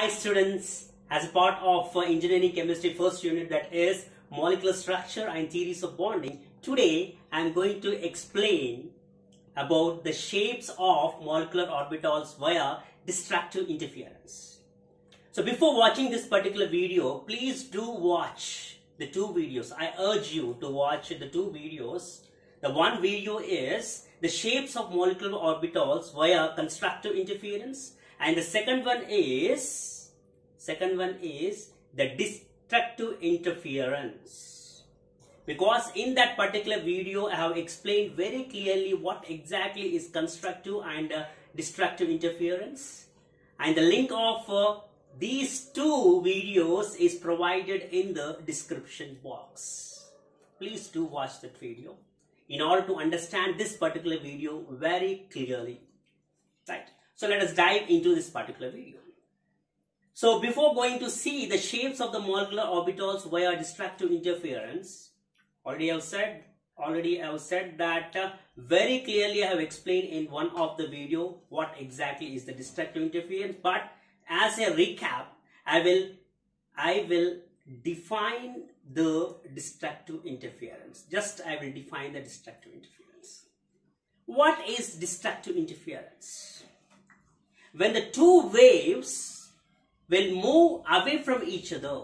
Hi students, as a part of uh, engineering chemistry first unit that is molecular structure and theories of bonding, today I am going to explain about the shapes of molecular orbitals via destructive interference. So before watching this particular video, please do watch the two videos. I urge you to watch the two videos. The one video is the shapes of molecular orbitals via constructive interference and the second one is second one is the destructive interference. Because in that particular video i have explained very clearly what exactly is constructive and uh, destructive interference. And the link of uh, these two videos is provided in the description box. Please do watch that video in order to understand this particular video very clearly. Right so let us dive into this particular video. So before going to see the shapes of the molecular orbitals via destructive interference, already I have said, already I have said that uh, very clearly I have explained in one of the video what exactly is the destructive interference. But as a recap, I will, I will define the destructive interference. Just I will define the destructive interference. What is destructive interference? When the two waves will move away from each other,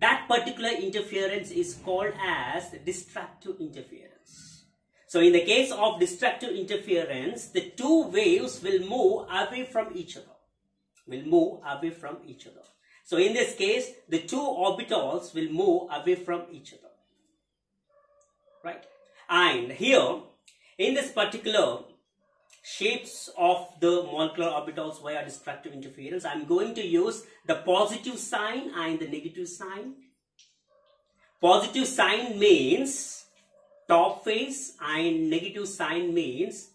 that particular interference is called as destructive interference. So in the case of destructive interference, the two waves will move away from each other. Will move away from each other. So in this case, the two orbitals will move away from each other. Right? And here, in this particular shapes of the molecular orbitals via destructive interference. I'm going to use the positive sign and the negative sign. Positive sign means top face and negative sign means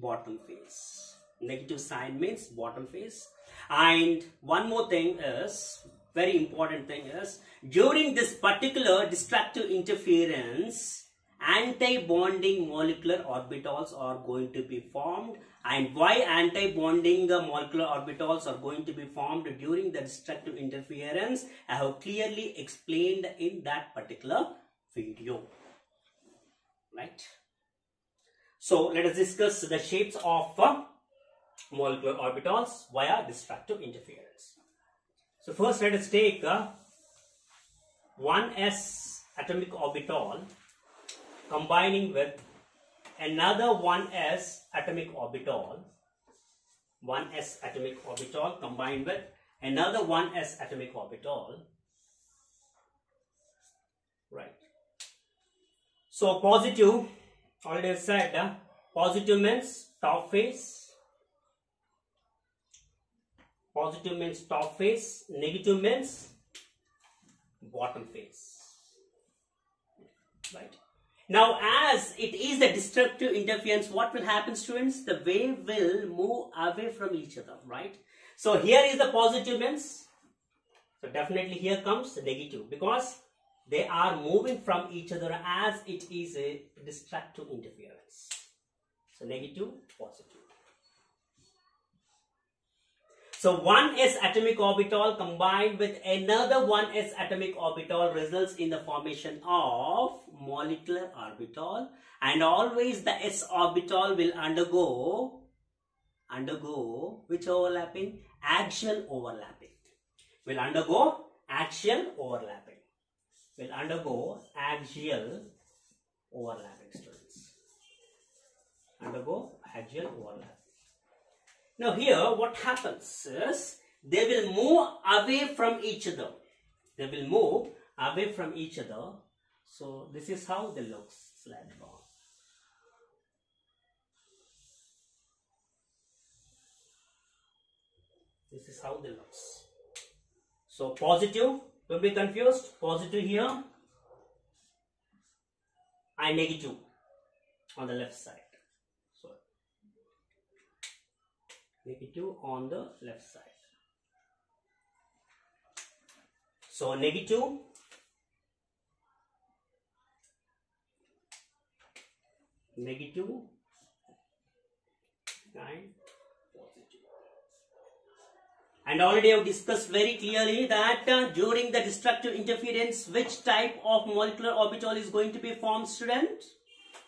bottom face. Negative sign means bottom face. And one more thing is, very important thing is, during this particular destructive interference, anti-bonding molecular orbitals are going to be formed. And why anti-bonding molecular orbitals are going to be formed during the destructive interference? I have clearly explained in that particular video. Right? So let us discuss the shapes of uh, molecular orbitals via destructive interference. So first let us take uh, 1s atomic orbital combining with another 1s atomic orbital 1s atomic orbital combined with another 1s atomic orbital. Right. So positive already said uh, positive means top face positive means top face negative means bottom face. Right now, as it is a destructive interference, what will happen, students? The wave will move away from each other, right? So, here is the positive means. So, definitely here comes negative because they are moving from each other as it is a destructive interference. So, negative, positive. So one 1s atomic orbital combined with another one 1s atomic orbital results in the formation of molecular orbital and always the s orbital will undergo undergo which overlapping axial overlapping will undergo axial overlapping will undergo axial overlapping students undergo axial overlapping now here what happens is they will move away from each other. They will move away from each other. So this is how they look slide bond. This is how they looks. So positive, don't be confused. Positive here and negative on the left side. So negative on the left side. So negative negative and positive. And already I have discussed very clearly that uh, during the destructive interference, which type of molecular orbital is going to be formed, student?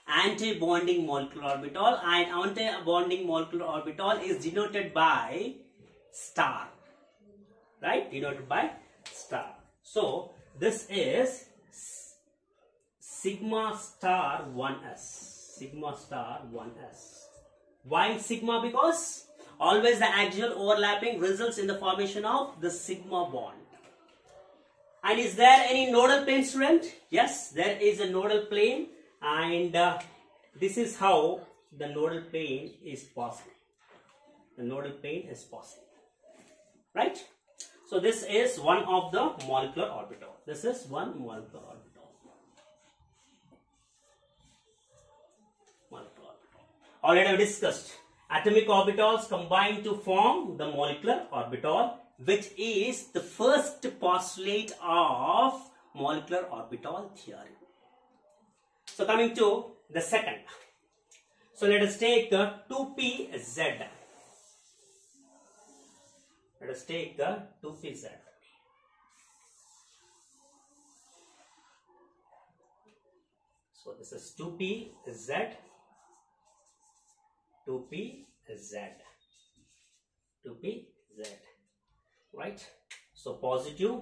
Anti-bonding molecular orbital and anti-bonding molecular orbital is denoted by star. Right? Denoted by star. So, this is sigma star 1s. Sigma star 1s. Why sigma? Because Always the axial overlapping results in the formation of the sigma bond. And is there any nodal plane student? Yes, there is a nodal plane and uh, this is how the nodal plane is possible. The nodal plane is possible. Right? So this is one of the molecular orbital. This is one molecular orbital. Already discussed atomic orbitals combine to form the molecular orbital which is the first postulate of molecular orbital theory. So coming to the second. So let us take the 2pz. Let us take the 2pz. So this is 2pz 2pz 2pz right? So positive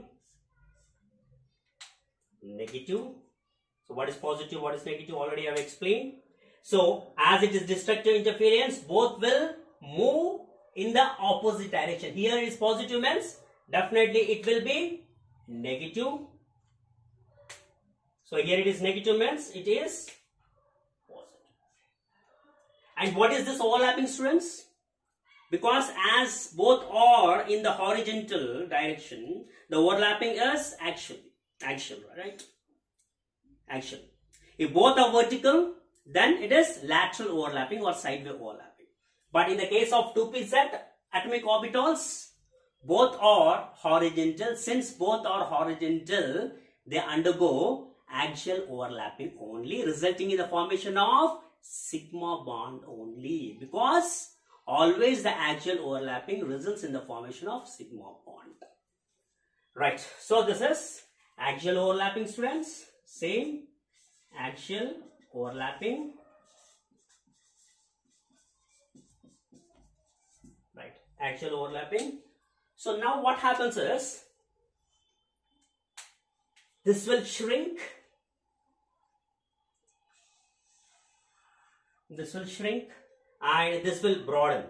negative. So what is positive what is negative? Already i have explained. So as it is destructive interference both will move in the opposite direction. Here is positive means definitely it will be negative. So here it is negative means it is and what is this overlapping students? Because as both are in the horizontal direction, the overlapping is axial. Axial, right? Axial. If both are vertical, then it is lateral overlapping or sideway overlapping. But in the case of 2pz atomic orbitals, both are horizontal. Since both are horizontal, they undergo axial overlapping only, resulting in the formation of sigma bond only because always the axial overlapping results in the formation of sigma bond. Right. So this is axial overlapping students. Same axial overlapping. Right. Axial overlapping. So now what happens is this will shrink this will shrink and this will broaden.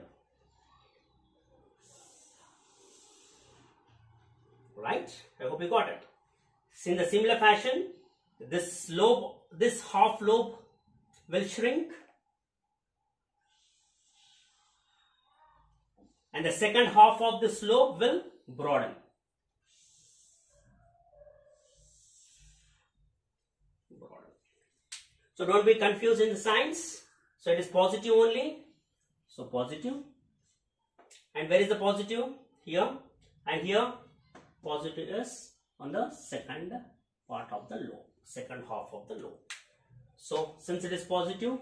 Right? I hope you got it. In the similar fashion this lobe this half lobe will shrink. And the second half of the lobe will broaden. So don't be confused in the signs so it is positive only. So positive. And where is the positive? Here. And here positive is on the second part of the lobe. Second half of the lobe. So since it is positive,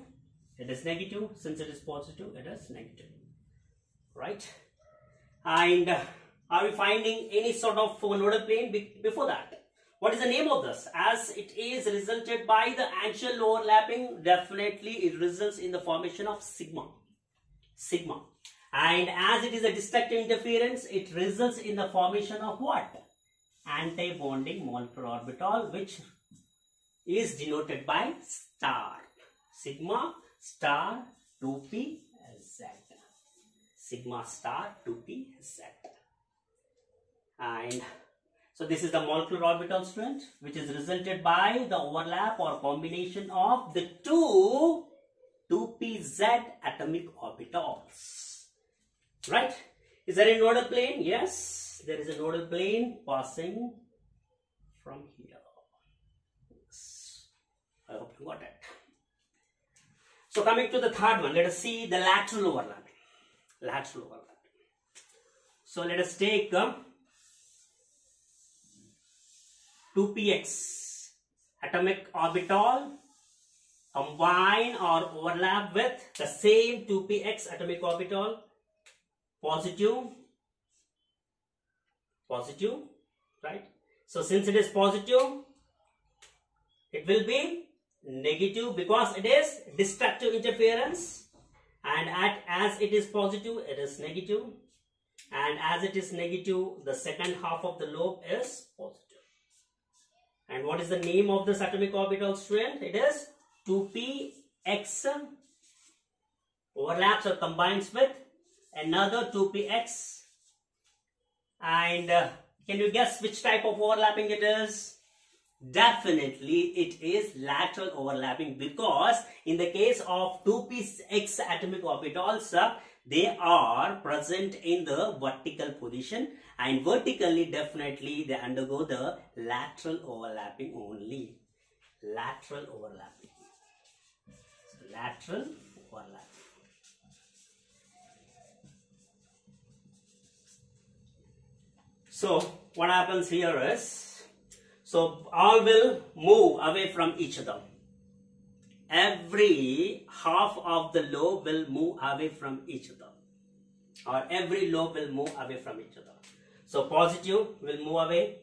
it is negative. Since it is positive, it is negative. Right? And are we finding any sort of nodal plane before that? What is the name of this? As it is resulted by the axial overlapping, definitely it results in the formation of sigma. Sigma. And as it is a destructive interference, it results in the formation of what? Anti-bonding molecular orbital, which is denoted by star. Sigma star 2p z. Sigma star 2p z. And so this is the molecular orbital strength which is resulted by the overlap or combination of the two 2pz atomic orbitals. Right? Is there a nodal plane? Yes, there is a nodal plane passing from here. Yes. I hope you got it. So coming to the third one, let us see the lateral overlap. Lateral overlap. So let us take uh, 2px atomic orbital combine or overlap with the same 2px atomic orbital positive positive, right? So since it is positive, it will be negative because it is destructive interference and at as it is positive, it is negative and as it is negative, the second half of the lobe is positive. And what is the name of this atomic orbital student? It is 2px overlaps or combines with another 2px and uh, can you guess which type of overlapping it is? Definitely it is lateral overlapping because in the case of 2px atomic orbitals, uh, they are present in the vertical position and vertically definitely they undergo the lateral overlapping only. Lateral overlapping. So, lateral overlapping. So what happens here is, so all will move away from each other. Every half of the lobe will move away from each other. Or every lobe will move away from each other. So positive will move away.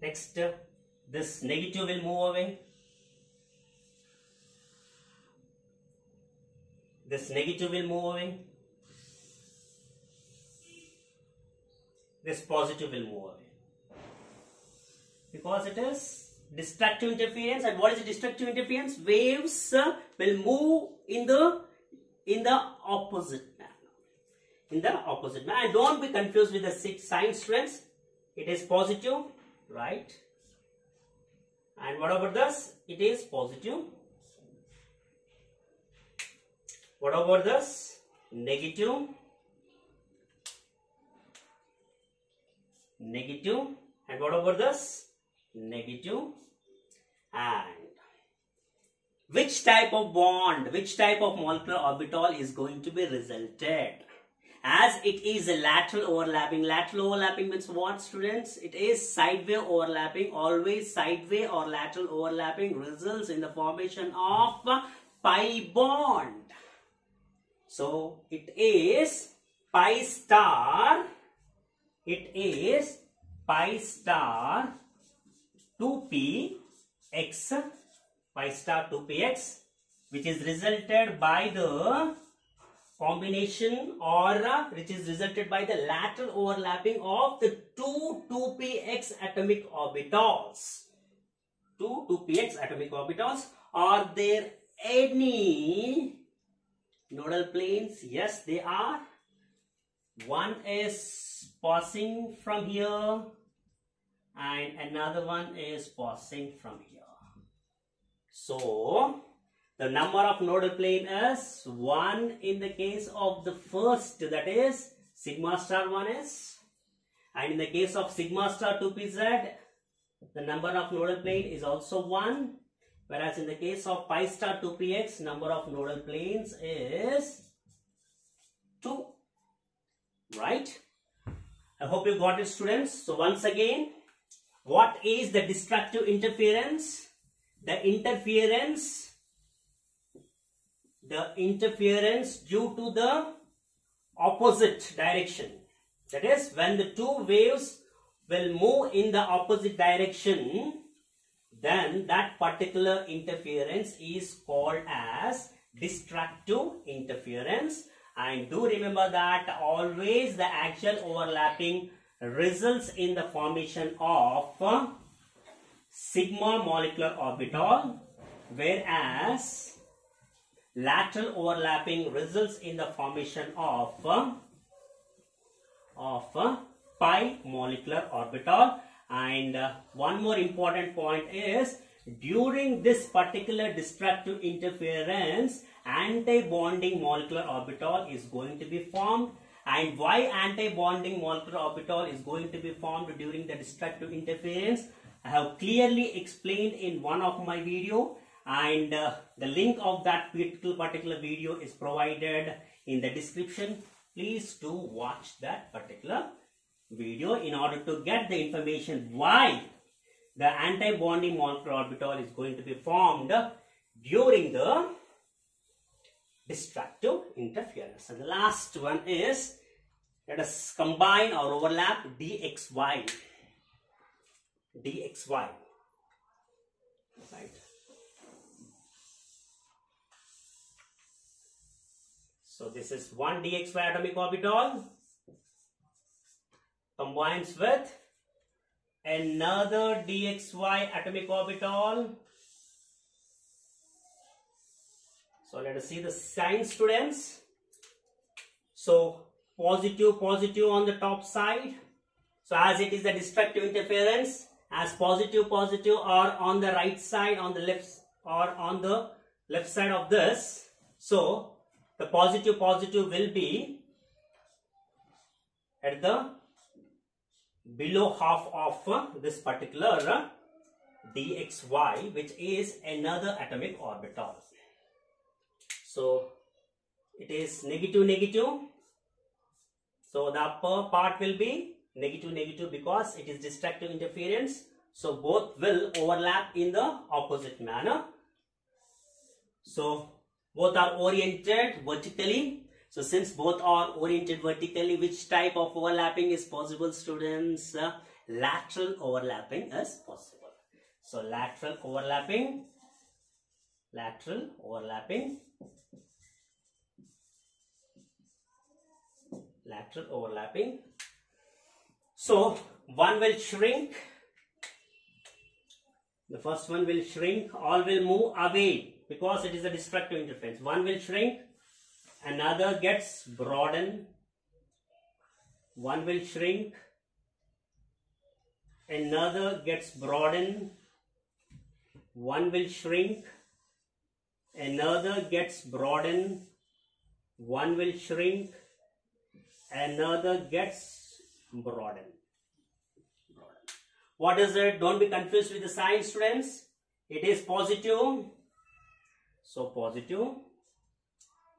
Next, this negative will move away. This negative will move away. This positive will move away. Because it is destructive interference and what is destructive interference? Waves uh, will move in the in the opposite manner. In the opposite manner. And don't be confused with the six sign students. It is positive, right? And what about this? It is positive what about this? Negative. Negative. And what about this? Negative. And which type of bond, which type of molecular orbital is going to be resulted? As it is a lateral overlapping. Lateral overlapping means what students? It is sideway overlapping. Always sideway or lateral overlapping results in the formation of pi bond. So it is pi star, it is pi star 2p x, pi star 2px which is resulted by the combination or which is resulted by the lateral overlapping of the two 2px atomic orbitals. Two 2px atomic orbitals. Are there any nodal planes yes they are one is passing from here and another one is passing from here so the number of nodal plane is 1 in the case of the first that is sigma star 1 is and in the case of sigma star 2pz the number of nodal plane is also 1 Whereas in the case of pi star 2px, number of nodal planes is 2. Right? I hope you got it students. So once again, what is the destructive interference? The interference, the interference due to the opposite direction. That is when the two waves will move in the opposite direction then that particular interference is called as destructive interference and do remember that always the axial overlapping results in the formation of sigma molecular orbital whereas lateral overlapping results in the formation of of pi molecular orbital and uh, one more important point is during this particular destructive interference, anti-bonding molecular orbital is going to be formed. And why anti-bonding molecular orbital is going to be formed during the destructive interference? I have clearly explained in one of my video and uh, the link of that particular video is provided in the description. Please do watch that particular video in order to get the information why the anti-bonding molecular orbital is going to be formed during the destructive interference. And the last one is let us combine or overlap dxy. dxy. Right. So this is one dxy atomic orbital combines with another dxy atomic orbital. So let us see the sign students. So positive positive on the top side. So as it is the destructive interference as positive positive are on the right side on the left or on the left side of this. So the positive positive will be at the below half of this particular dxy which is another atomic orbital. So it is negative negative. So the upper part will be negative negative because it is destructive interference. So both will overlap in the opposite manner. So both are oriented vertically so since both are oriented vertically, which type of overlapping is possible students? Uh, lateral overlapping is possible. So lateral overlapping, lateral overlapping, lateral overlapping. So one will shrink, the first one will shrink, all will move away because it is a destructive interference. One will shrink, another gets broadened, one will shrink, another gets broadened, one will shrink, another gets broadened, one will shrink, another gets broadened. What is it? Don't be confused with the sign students. It is positive. So positive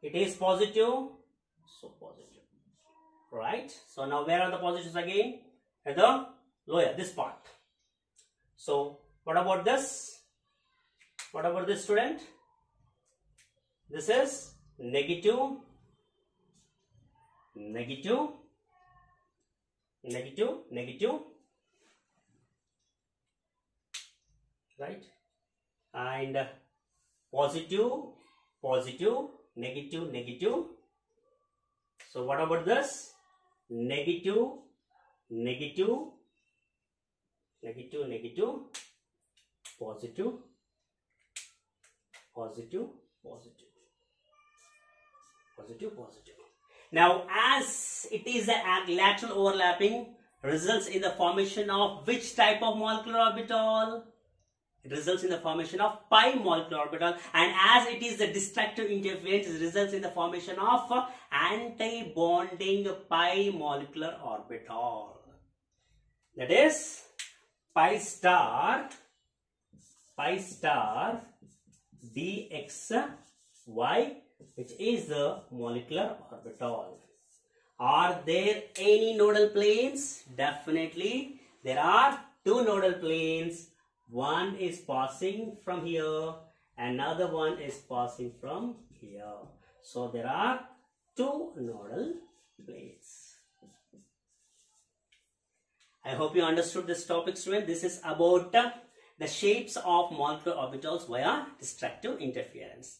it is positive so positive right so now where are the positives again at the lower this part so what about this what about this student this is negative negative negative negative right and positive positive negative, negative. So what about this? Negative, negative, negative, negative, positive, positive, positive, positive, positive. Now as it is a lateral overlapping results in the formation of which type of molecular orbital? It results in the formation of pi molecular orbital and as it is the destructive interference it results in the formation of anti-bonding pi molecular orbital. That is pi star pi star dxy which is the molecular orbital. Are there any nodal planes? Definitely. There are two nodal planes. One is passing from here. Another one is passing from here. So there are two nodal planes. I hope you understood this topic student this is about uh, the shapes of molecular orbitals via destructive interference